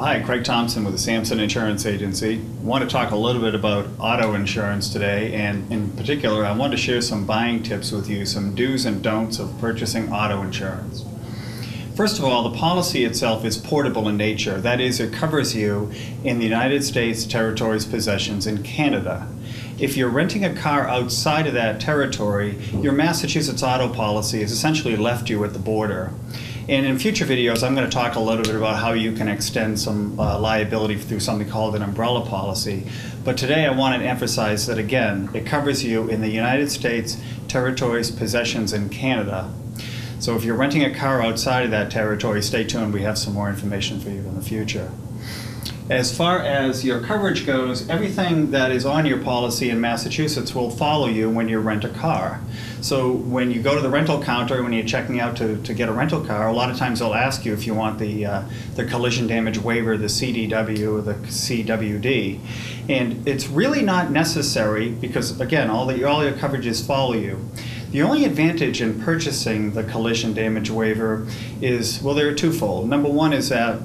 Hi, Craig Thompson with the Sampson Insurance Agency. I want to talk a little bit about auto insurance today, and in particular, I want to share some buying tips with you, some do's and don'ts of purchasing auto insurance. First of all, the policy itself is portable in nature. That is, it covers you in the United States territories, possessions, in Canada. If you're renting a car outside of that territory, your Massachusetts auto policy has essentially left you at the border. And in future videos, I'm going to talk a little bit about how you can extend some uh, liability through something called an umbrella policy. But today I want to emphasize that again, it covers you in the United States territories, possessions, in Canada. So if you're renting a car outside of that territory, stay tuned. We have some more information for you in the future. As far as your coverage goes, everything that is on your policy in Massachusetts will follow you when you rent a car. So when you go to the rental counter, when you're checking out to, to get a rental car, a lot of times they'll ask you if you want the, uh, the collision damage waiver, the CDW, or the CWD. And it's really not necessary because, again, all, the, all your coverages follow you. The only advantage in purchasing the collision damage waiver is, well, there are twofold. Number one is that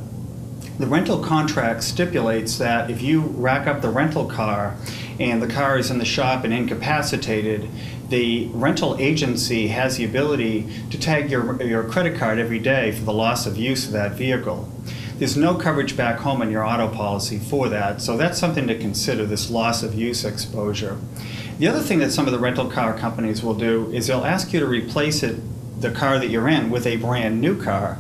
the rental contract stipulates that if you rack up the rental car and the car is in the shop and incapacitated, the rental agency has the ability to tag your, your credit card every day for the loss of use of that vehicle. There's no coverage back home in your auto policy for that, so that's something to consider this loss of use exposure. The other thing that some of the rental car companies will do is they'll ask you to replace it, the car that you're in, with a brand new car.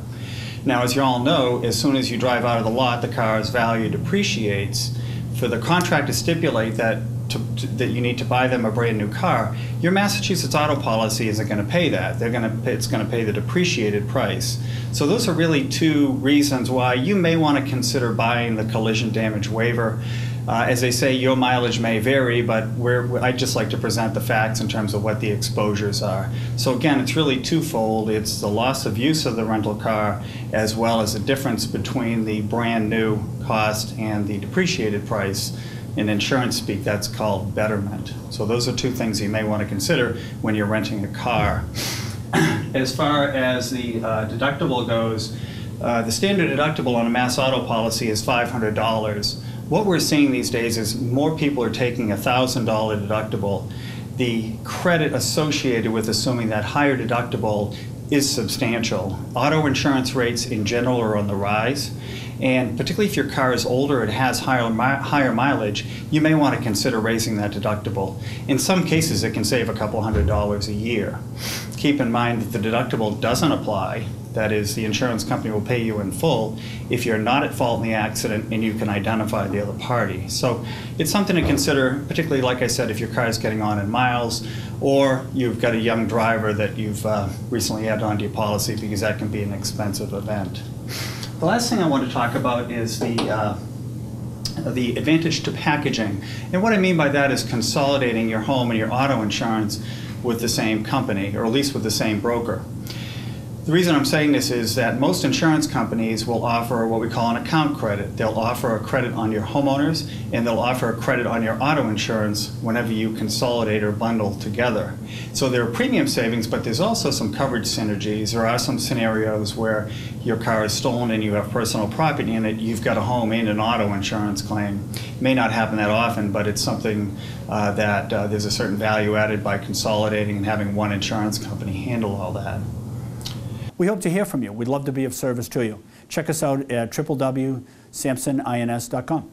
Now, as you all know, as soon as you drive out of the lot, the car's value depreciates. For the contract to stipulate that to, to, that you need to buy them a brand new car, your Massachusetts auto policy isn't going to pay that. They're going to it's going to pay the depreciated price. So those are really two reasons why you may want to consider buying the collision damage waiver. Uh, as they say, your mileage may vary, but I just like to present the facts in terms of what the exposures are. So again, it's really twofold. It's the loss of use of the rental car, as well as the difference between the brand new cost and the depreciated price. In insurance speak, that's called betterment. So those are two things you may want to consider when you're renting a car. as far as the uh, deductible goes, uh, the standard deductible on a mass auto policy is $500 what we're seeing these days is more people are taking a $1,000 deductible. The credit associated with assuming that higher deductible is substantial. Auto insurance rates in general are on the rise. And particularly if your car is older, it has higher, higher mileage, you may want to consider raising that deductible. In some cases, it can save a couple hundred dollars a year. Keep in mind that the deductible doesn't apply that is, the insurance company will pay you in full if you're not at fault in the accident and you can identify the other party. So it's something to consider, particularly, like I said, if your car is getting on in miles or you've got a young driver that you've uh, recently added onto your policy because that can be an expensive event. The last thing I want to talk about is the uh, the advantage to packaging. And what I mean by that is consolidating your home and your auto insurance with the same company, or at least with the same broker. The reason I'm saying this is that most insurance companies will offer what we call an account credit. They'll offer a credit on your homeowners and they'll offer a credit on your auto insurance whenever you consolidate or bundle together. So there are premium savings, but there's also some coverage synergies. There are some scenarios where your car is stolen and you have personal property in it, you've got a home and an auto insurance claim. It may not happen that often, but it's something uh, that uh, there's a certain value added by consolidating and having one insurance company handle all that. We hope to hear from you. We'd love to be of service to you. Check us out at www.sampsonins.com.